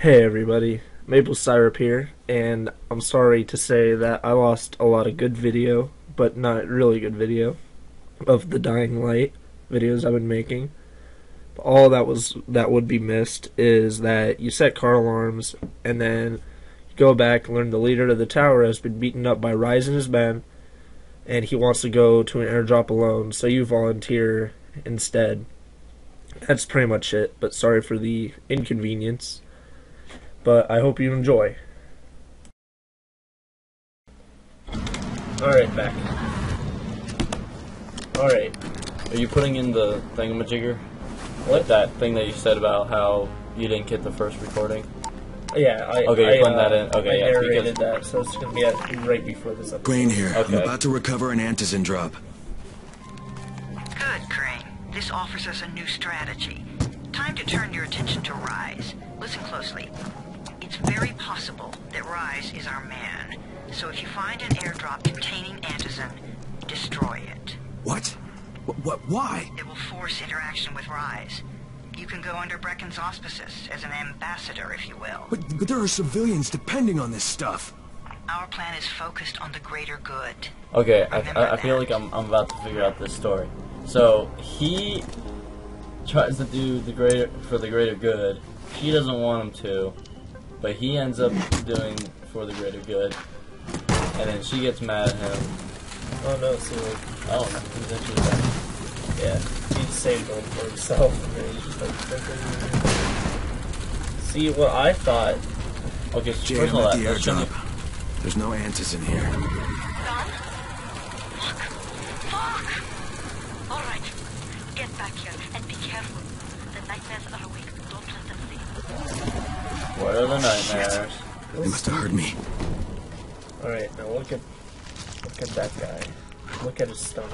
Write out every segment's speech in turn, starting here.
Hey everybody, Maple Syrup here, and I'm sorry to say that I lost a lot of good video, but not really good video, of the Dying Light videos I've been making. All that was that would be missed is that you set car alarms, and then you go back and learn the leader of the tower has been beaten up by Rais and his men, and he wants to go to an airdrop alone, so you volunteer instead. That's pretty much it, but sorry for the inconvenience but I hope you enjoy. Alright, back. Alright. Are you putting in the thingamajigger? What? Like that thing that you said about how you didn't get the first recording? Yeah, I, Okay, you're I, putting uh, that in. Okay, I yeah, narrated because- that, so it's gonna be at, right before this episode. Crane here. Okay. I'm about to recover an antizin drop. Good, Crane. This offers us a new strategy. Time to turn your attention to Rais. Listen closely. It's very possible that Rais is our man. So if you find an airdrop containing Antizin, destroy it. What? What? what why? It will force interaction with Rais. You can go under Brecken's auspices as an ambassador, if you will. But, but there are civilians depending on this stuff. Our plan is focused on the greater good. Okay, I, I, I feel like I'm, I'm about to figure out this story. So he tries to do the greater for the greater good. She doesn't want him to, but he ends up doing for the greater good, and then she gets mad at him. Oh no, see, like, Oh, he's actually back. yeah, he saved one for himself, and he's just like. See, what I thought, Okay, so first I'm of all, at the let's show me- airdrop. There's no answers in here. Don? Fuck! Fuck! All right. Get back here and be careful. The nightmares are awake. Don't let them see. What are the nightmares? They must have heard me. alright, now look at, look at that guy. Look at his stomach.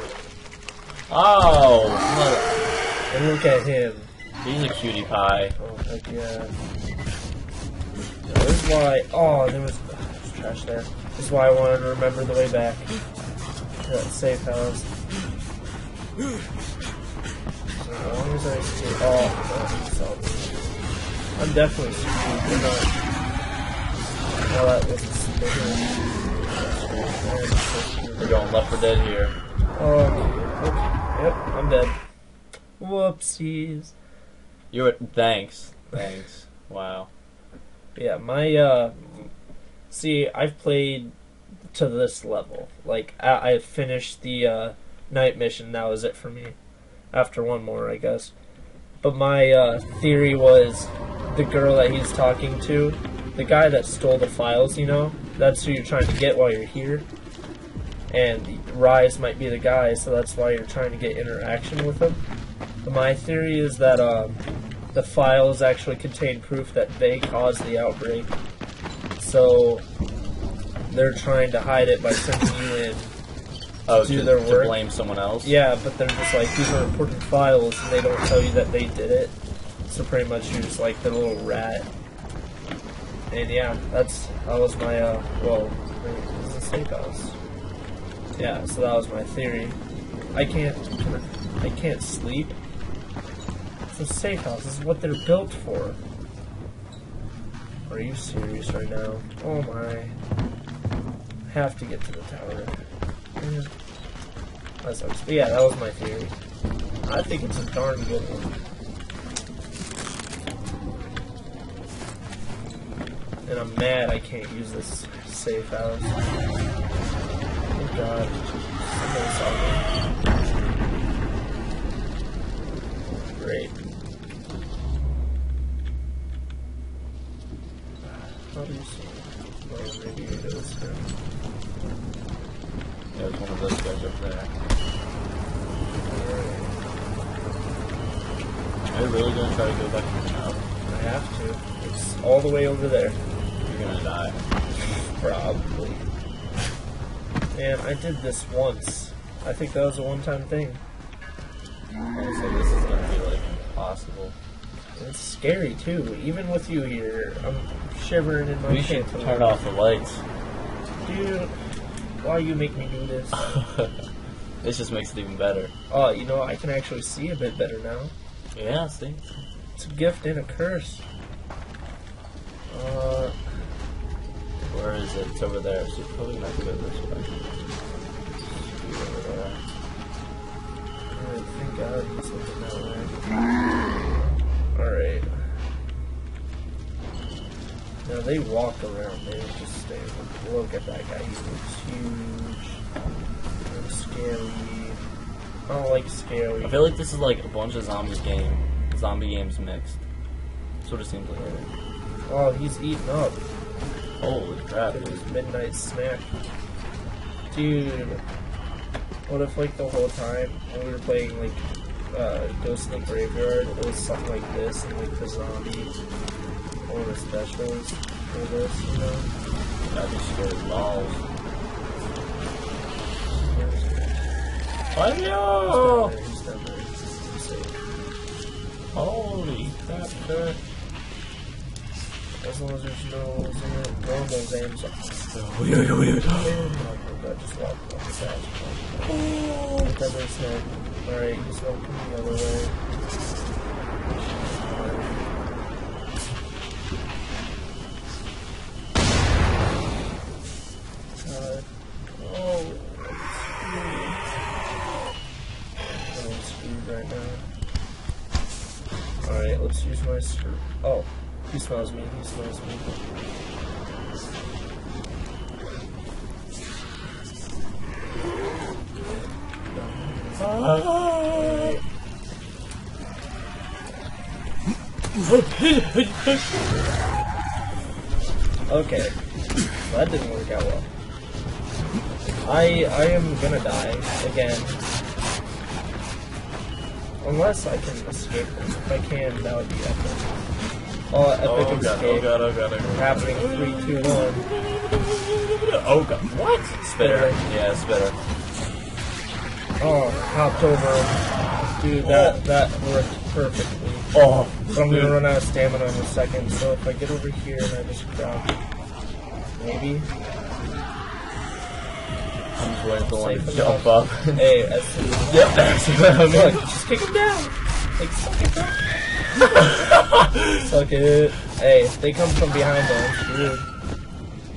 Oh, mother- And look at him. he's a cutie pie. Oh, heck yeah. That is why. Oh, there was, oh, there's trash there. This is why I wanted to remember the way back to that safe house. So as long as I see. Oh, no, he's so- I'm definitely screwed. You're not. No, that wasn't stupid. We're going Left 4 Dead here. Oh, okay. Yep, I'm dead. Whoopsies. You were thanks, thanks. Wow. Yeah, my uh see, I've played to this level. Like I, I finished the uh night mission, that was it for me. After one more, I guess. But my uh theory was the girl that he's talking to, the guy that stole the files, you know, that's who you're trying to get while you're here. And Rais might be the guy, so that's why you're trying to get interaction with him. But my theory is that um the files actually contain proof that they caused the outbreak. So they're trying to hide it by sending you in. Oh, Do to, their to work. blame someone else? Yeah, but they're just like these are important files, and they don't tell you that they did it. So pretty much you're just like the little rat. And yeah, that's that was my uh well, it's a safe house. Yeah, so that was my theory. I can't I can't sleep. It's a safe house. This is what they're built for. Are you serious right now? Oh my. I have to get to the tower. Yeah. That sucks. But yeah, that was my theory. I think it's a darn good one. And I'm mad I can't use this safe house. Oh god. Somebody saw me. Great. How do you see me? Well, maybe it is him. Yeah, it's one of those guys up there. Are you really gonna try to go back to the tower? I have to. It's all the way over there. You're gonna die. Probably. And I did this once. I think that was a one-time thing. Honestly, this is gonna be like impossible. It's scary too. Even with you here, I'm shivering in my We should turn off the lights. Dude, why you make me do this? this just makes it even better. Oh, you know, I can actually see a bit better now. Yeah, see? It's a gift and a curse. Uh, is it? It's over there, so probably not go this way. Over there. Alright, thank God he's looking that way. Alright. Now they walk around, they just stand. Look at that guy, he looks huge. Scary. I don't like scary. I feel like this is like a bunch of zombie game, zombie games mixed. That's what it seems like. It. Oh, he's eating up. Holy crap, dude. his midnight snack. Dude. What if like the whole time when we were playing like uh, Ghost in the Graveyard, it was something like this and like the zombie of the specials for this, you know? That'd be scary balls. Fabio! He's down there. He's safe. Holy crap. As long as there's no holes in it, no those oh, aims. Oh god, just walk the side. Look at his head. Alright, he's walking the other way. God. Oh, I'm screwed right now. Alright, let's use my screw. Oh, he smells me, he smells me. Okay, that didn't work out well. I I am gonna die again. Unless I can escape. If I can, that would be epic. Oh, epic Oh god, escape. oh god, oh god, oh god. Happening three, two, one. Oh god. What? Spitter. Yeah, spitter. Oh, hopped over. Dude, that oh. that worked perfectly. Oh. So I'm gonna run out of stamina in a second. So if I get over here and I just crouch, maybe. I'm just waiting for one to jump up. Hey, as soon as yep, that's what I mean. Look, just kick him down. Like, suck it down. Suck it. Hey, they come from behind though, I'm.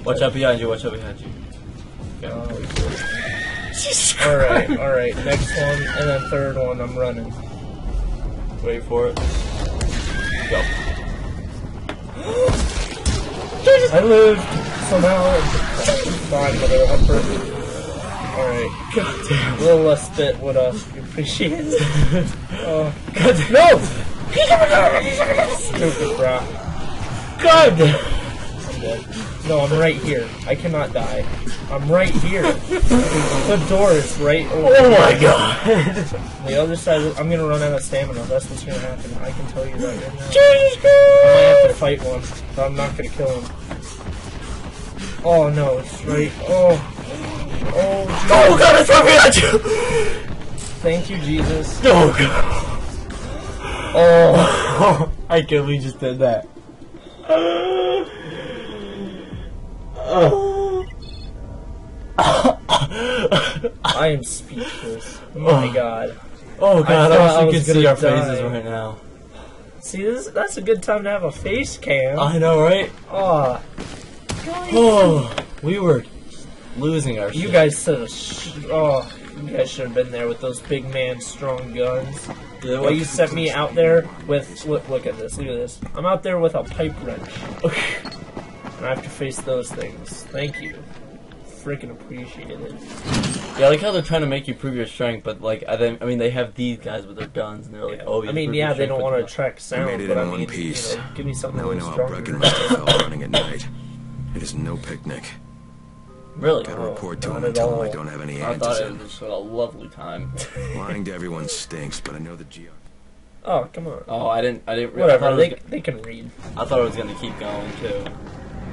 Watch out behind you, watch out behind you. Oh, we. Alright, alright. Next one, and then third one, I'm running. Wait for it. Go. I lived somehow. Fine, whatever. I'm perfect. Alright. God damn. A little less spit would uh, be appreciated. oh. God damn. No! Stupid bro. God. I'm. No, I'm right here. I cannot die. I'm right here. the door is right over Oh my god. The other side, I'm gonna run out of stamina. That's what's gonna happen. I can tell you that right now. Jesus I might have to fight one, but I'm not gonna kill him. Oh no, it's right. Oh. Oh, Oh god, it's right behind you. thank you, Jesus. Oh god. Oh. I can't believe you just did that. Oh. I am speechless. Oh my oh. god. Oh god, I I, wish you could see our gonna faces right now. See, this, that's a good time to have a face cam. I know, right? Oh, Oh, we were losing our you shit. guys. Sh- oh, you guys should have been there with those big man, strong guns. Yeah, Well, you sent me out there with look, look at this, look at this. I'm out there with a pipe wrench, and I have to face those things. Thank you, freaking appreciate it. Yeah, I like how they're trying to make you prove your strength, but like I think I mean they have these guys with their guns, and they're like, oh, you I mean, yeah, they don't want to you're attract sound, made it but in I one mean, piece. you know, give me something Now a I know how Brecken stronger. must have felt running at night. It is no picnic. Not. really. Gotta Oh, report to him and tell him I don't have any I thought it was a lovely time. Lying to everyone stinks, but I know the GRE. Oh, come on. Oh, I didn't. I didn't. re- I Whatever, thought, it they, was, they can read. I thought it was gonna keep going too.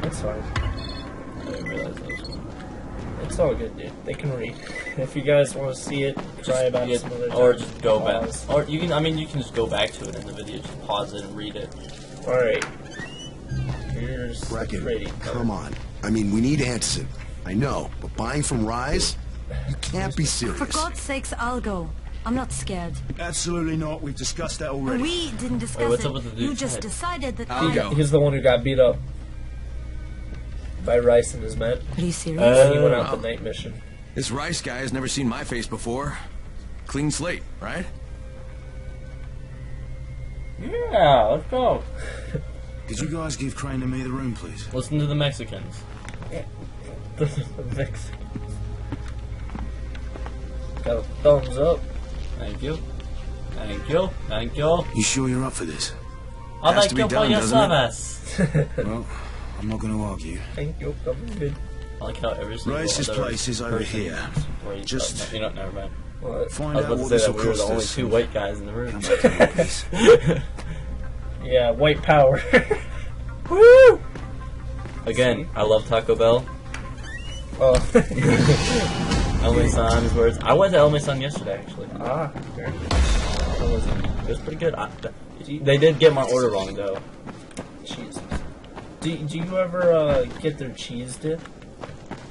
It's fine. I didn't realize that was. It's all good, dude. They can read. If you guys want to see it, try about Yeah, some other time. or just go back. Or you can. I mean, you can just go back to it in the video. Just pause it and read it. Alright. Here's the Brecken, trading come on. I mean, we need answers. I know, but buying from Rais? You can't be serious. For God's sakes, I'll go. I'm not scared. Absolutely not. We've discussed that already. We didn't discuss what's it. up with the you just head? decided that I'll I... go. He's the one who got beat up. by Rais and his men. Are you serious? Uh, he went out Oh. the night mission. This Rais guy has never seen my face before. Clean slate, right? Yeah, let's go. Could you guys give Crane and me the room, please? Listen to the Mexicans. The Mexicans. Got a thumbs up. Thank you. Thank you. Thank you. You sure you're up for this? I Has thank to be you for your doesn't service. Well, I'm not going to argue. Thank you. Coming good. I like how every single Rais's place is over here. Just- no, you know, never mind. What? Find I was out about what to this say will that we were the only us. two white guys in the room. Come back to me, please. Yeah, white power. Woo! Again, I love Taco Bell. Oh. El Mason's words. I went to El Mason yesterday, actually. ah. very good. It was, it was pretty good. I, they did get my order wrong, though. Cheese. Do, do you ever uh, get their cheese dip?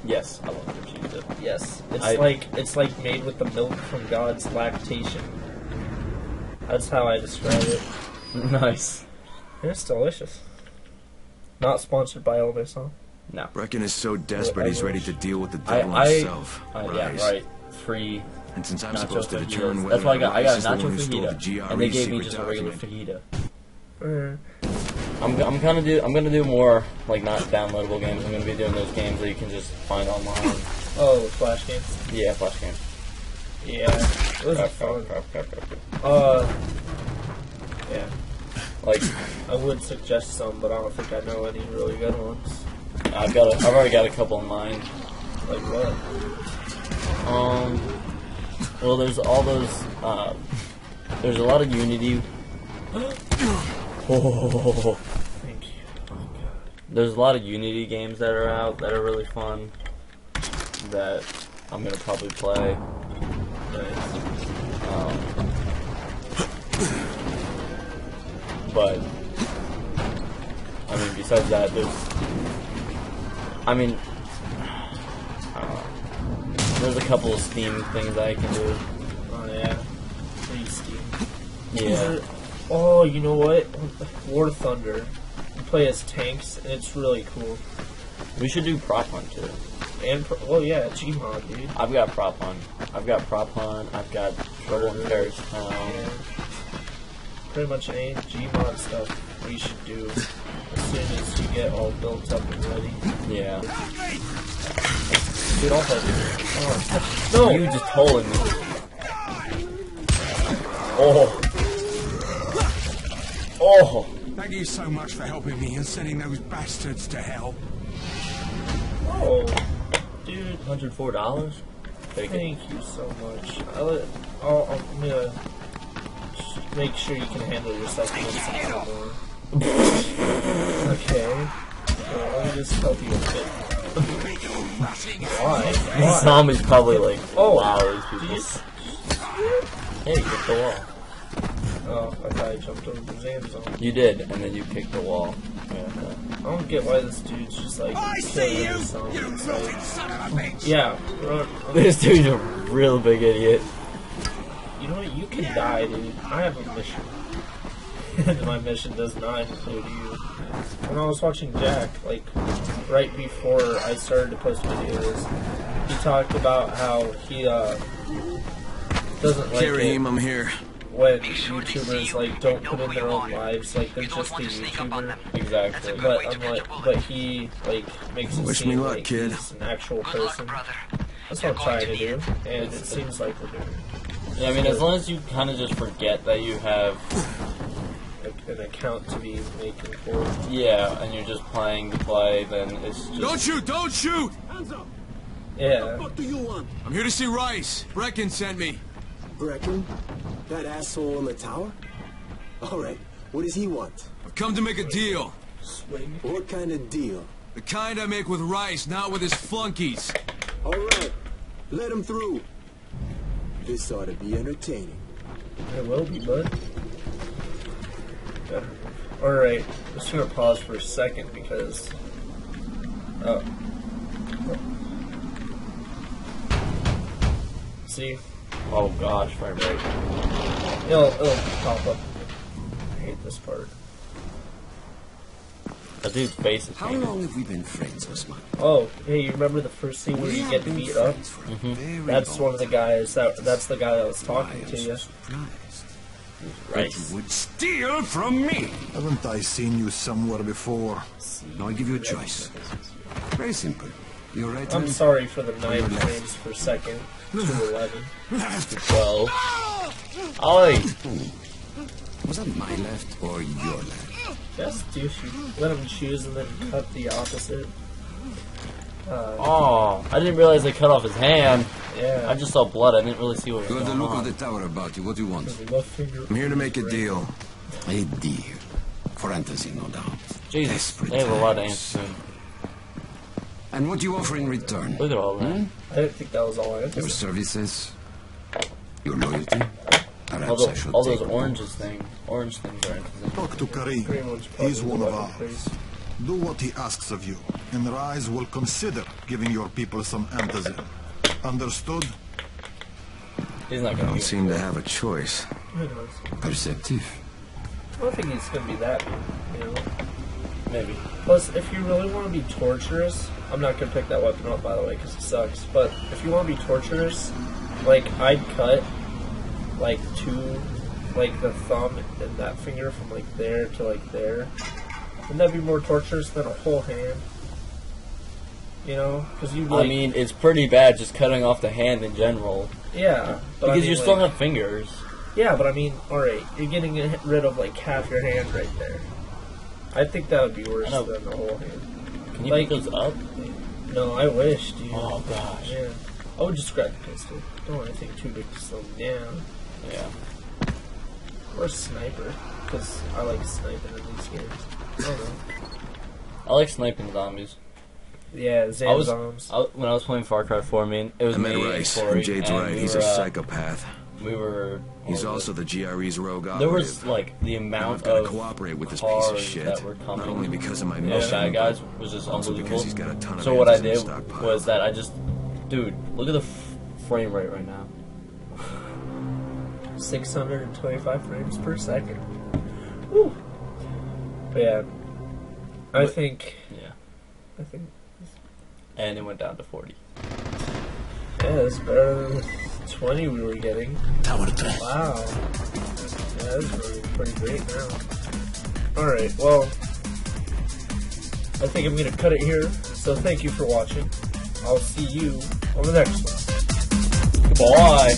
Yes, I love their cheese dip. Yes. It's I- like it's like made with the milk from God's lactation. That's how I describe it. nice. It's delicious. Not sponsored by El Mason. No. Brecken is so desperate he's ready to deal with the I, devil I, himself. uh, yeah, right. Free And since I'm supposed to fajitas. determine whether That's why I got I got is the a nacho one who stole the fajita, and they gave me secret just a regular fajita. Uh, I'm, I'm gonna do I'm gonna do more like not downloadable games. I'm gonna be doing those games that you can just find online. oh, Flash games. Yeah, flash games. Yeah, those are Crap, fun. crap, crap, crap, crap. Uh, yeah. Like I would suggest some, but I don't think I know any really good ones. I've got a, I've already got a couple in mind. Like what? Um, well, there's all those. Uh, there's a lot of Unity. Oh, Thank you. Oh there's a lot of Unity games that are out that are really fun. That I'm gonna probably play. god. Nice. Um, but I mean, besides that, there's. I mean, I. There's a couple of Steam things I can do. Oh yeah. Free Steam. Yeah. Oh, you know what? War Thunder. You play as tanks, and it's really cool. We should do prop hunt too. And pro- well, yeah, Gmod, dude. I've got prop hunt. I've got prop hunt. I've got Shorter than Paris Town. Yeah. Pretty much any Gmod stuff we should do soon as you get all built up and ready. Yeah. Dude, I'll help you. Oh, no! You just told me. Oh. Oh. Thank you so much for helping me and sending those bastards to hell. Oh, dude, Hundred four dollars. Take thank you so much. I'll, I'll, I'm gonna make sure you can handle yourself a little more. Okay. Well, let me just help you a bit. Why? These Why? zombies probably like Oh, wow these people. you, Hey, you kicked the wall. oh, I thought I jumped over the Zam zone. You did, and then you kicked the wall. Yeah. I don't get why this dude's just like I see you, zombie. you It's son of a bitch! yeah, run, This dude's a real big idiot. You know what? You can die, dude. I have a mission. and my mission does not include you. When I was watching Jack, like, right before I started to post videos, he talked about how he, uh, doesn't like Kareem, it I'm here. when Be sure YouTubers, see like, don't know put in who their own are. lives. Like, they're just a want to sneak up YouTuber. Exactly. That's a good But way I'm like, but he like makes it Wish me seem luck, like kid. he's an actual Good person. brother. That's what I'm trying to to do, and it seems like we're doing Yeah, I mean, as long as you kind of just forget that you have, like, an account to be making for. yeah, and you're just playing to play, then it's just. Don't shoot! Don't shoot! Hands up! Yeah. What do you want? I'm here to see Rais. Brecken sent me. Brecken? That asshole in the tower? Alright, what does he want? I've come to make a deal. Swing. What kind of deal? The kind I make with Rais, not with his flunkies. Alright, let him through. This ought to be entertaining. It will be, bud. Yeah. Alright, I'm just gonna pause for a second because. Oh. See? Oh gosh, frame rate. It'll, it'll pop up. I hate this part. That dude's face is How painted. long have we been friends, Osman? Oh, hey, you remember the first scene where you get beat up? Mm-hmm. That's one of the guys. That that's the guy that was talking to you. Rais. would Steal from me! Haven't I seen you somewhere before? Now I give you a choice. Very simple. You're right I'm sorry for the nine frames per second to eleven. Twelve. Ollie! Was that my left or your left? Just do shoot. Let him choose and then cut the opposite. Uh, Oh, I didn't realize they cut off his hand. yeah. I just saw blood. I didn't really see what was You have the going look of the tower about you. What do you want? The left finger. I'm here to make a deal. A deal. For Antizin, no doubt. Jesus, Desperate they have a lot of answers. And what do you offer in return? Look at all that. I didn't think that was all I had. Your services? Your loyalty? All, Perhaps I the, should all those oranges thing, orange things are interesting. Talk to Karim. He's one of the ours. Face. Do what he asks of you, and Rais will consider giving your people some antizin. Understood? He's not I gonna don't seem to have a choice. Perceptive. I don't think he's gonna be that. You know. Maybe. Plus, if you really want to be torturous, I'm not gonna pick that weapon up by the way because it sucks. But if you want to be torturous, like I'd cut like two, like the thumb and that finger from like there to like there. Wouldn't that be more torturous than a whole hand? You know, because you I mean, it's pretty bad just cutting off the hand in general. yeah, but I Because mean, you still like- have fingers. Yeah, but I mean, alright, you're getting rid of like half your hand right there. I think that would be worse than the whole hand. Can you Like- pick those up? No, I wish, dude. Oh gosh. Yeah. I would just grab the pistol. Don't want anything too big to slow me down. Yeah. Or sniper, because I like sniping in these games. I don't know. I like sniping zombies. Yeah, I was Zanzoms. I, when I was playing Far Cry 4. Me, it was I met me Rais. and Corey, and Jade's and right. we He's were, a uh, psychopath. We were. He's also the GRE's rogue it? operative. There was like the Now amount I've got to of cooperate with this piece of shit. that were coming. Not only because of my yeah, mission, bad guys but was just also unbelievable. because he's got a ton of so what I did was that I just, dude, look at the f- frame rate right now. 625 frames per second. Woo. But yeah, I But- think. Yeah. I think. And it went down to 40. Yeah, it's better than the 20 we were getting. Tower threat. Wow. Yeah, that's really pretty great now. Alright, well, I think I'm going to cut it here. So thank you for watching. I'll see you on the next one. Goodbye.